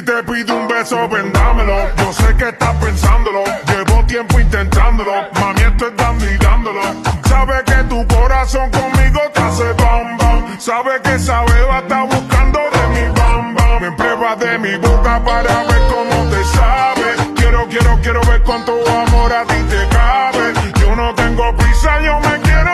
Si te pido un beso, vendámelo. Yo sé que estás pensándolo, llevo tiempo intentándolo. Mami, esto es dando y dándolo. Sabe que tu corazón conmigo te hace bam bam. Sabe que esa beba está buscando de mi bam bam. Me prueba de mi boca para ver cómo te sabe. Quiero, quiero, quiero ver cuánto amor a ti te cabe. Yo no tengo prisa, yo me quiero